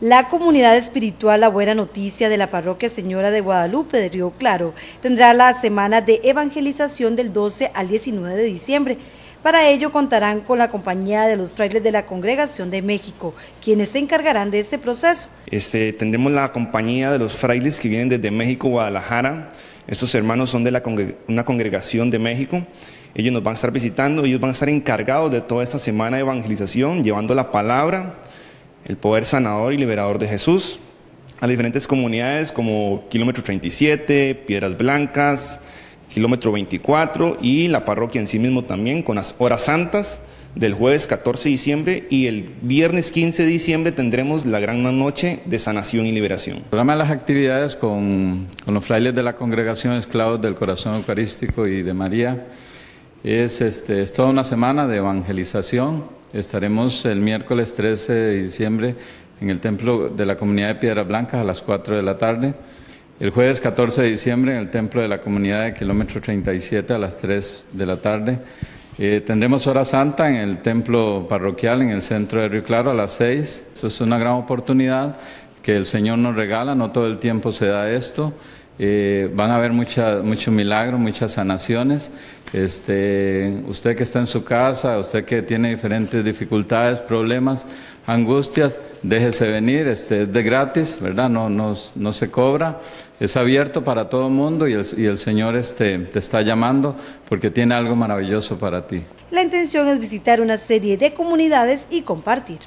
La comunidad espiritual La Buena Noticia de la Parroquia Señora de Guadalupe de Río Claro tendrá la semana de evangelización del 12 al 19 de diciembre. Para ello contarán con la compañía de los frailes de la Congregación de México, quienes se encargarán de este proceso. Este, tendremos la compañía de los frailes que vienen desde México, Guadalajara. Estos hermanos son de la una congregación de México. Ellos nos van a estar visitando, ellos van a estar encargados de toda esta semana de evangelización, llevando la palabra, el poder sanador y liberador de Jesús a diferentes comunidades como Kilómetro 37, Piedras Blancas, Kilómetro 24 y la parroquia en sí mismo también con las horas santas del jueves 14 de diciembre y el viernes 15 de diciembre tendremos la gran noche de sanación y liberación. El programa de las actividades con, con los frailes de la congregación Esclavos del Corazón Eucarístico y de María es, este, es toda una semana de evangelización. Estaremos el miércoles 13 de diciembre en el Templo de la Comunidad de Piedras Blancas a las 4 de la tarde. El jueves 14 de diciembre en el Templo de la Comunidad de Kilómetro 37 a las 3 de la tarde. Eh, tendremos hora santa en el templo parroquial en el centro de Río Claro a las 6. Esto es una gran oportunidad que el Señor nos regala, no todo el tiempo se da esto. Eh, van a haber mucha, mucho milagro, muchas sanaciones. Este, usted que está en su casa, usted que tiene diferentes dificultades, problemas, angustias, déjese venir, este, es de gratis, ¿verdad? No, no, no se cobra, es abierto para todo mundo y el, y el Señor este, te está llamando porque tiene algo maravilloso para ti. La intención es visitar una serie de comunidades y compartir.